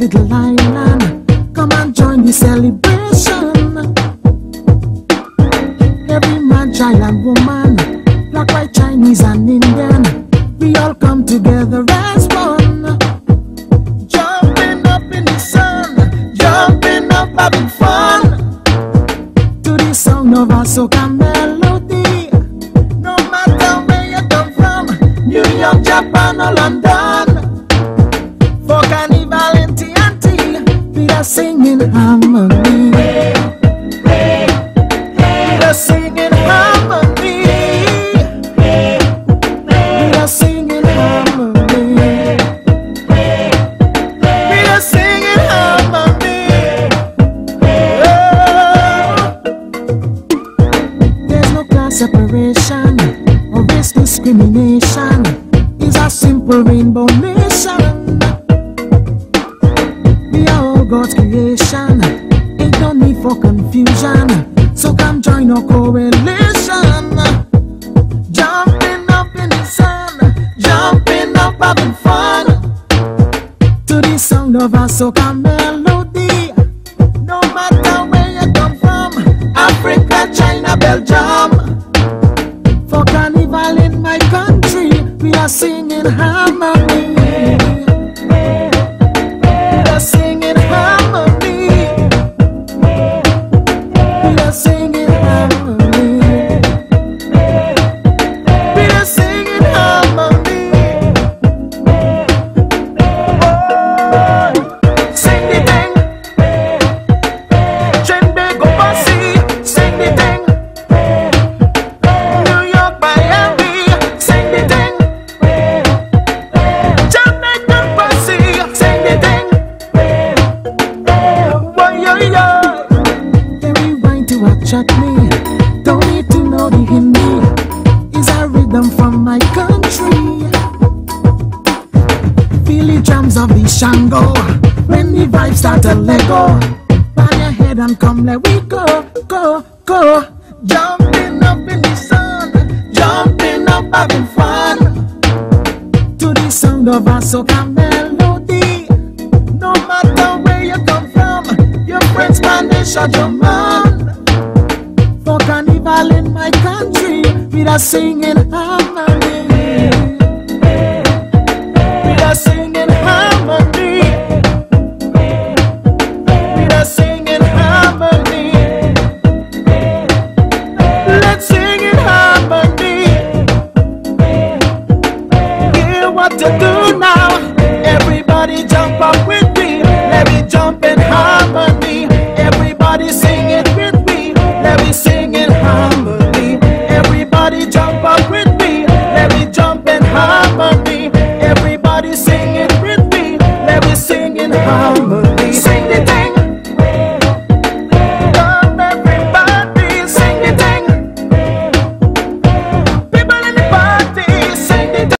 little lion. Come and join the celebration. Every man, child, and woman, black, white, Chinese, and Indian, we all come together as one. Jumping up in the sun, jumping up, having fun. To the sound of our soca melody. No matter where you come from, New York, Japan, or London. Singing harmony. We are singing harmony. We are singing harmony. We are singing harmony. Oh. There's no class separation or race discrimination. It's a simple rainbow nation. Creation. Ain't no need for confusion. So come join our coalition. Jumping up in the sun, jumping up having fun. To the sound of a soca melody. No matter where you come from, Africa, China, Belgium. For carnival in my country, we are singing harmony. Shango when the vibes start to let go. Bow your head and come, let we go, go, go. Jumping up in the sun, jumping up having fun. To the sound of a soca melody. No matter where you come from, your friend Spanish or German. For carnival in my country, we are singing harmony. Now. Everybody jump up with me. Let me jump